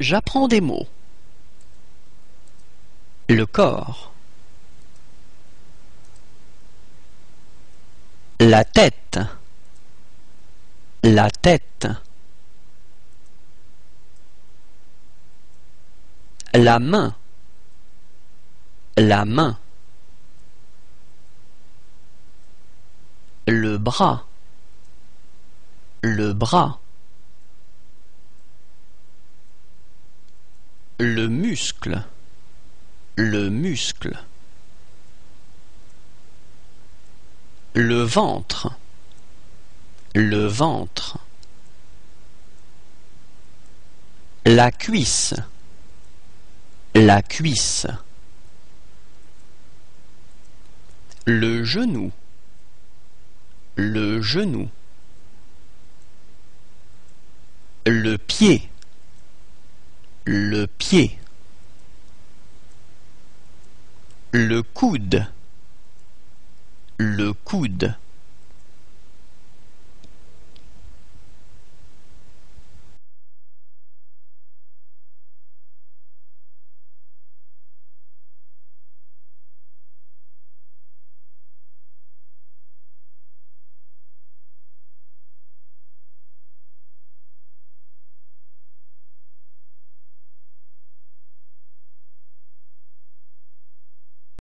J'apprends des mots. Le corps. La tête. La tête. La main. La main. Le bras. Le bras. Le muscle. Le muscle. Le ventre. Le ventre. La cuisse. La cuisse. Le genou. Le genou. Le pied. Le pied. Le coude. Le coude.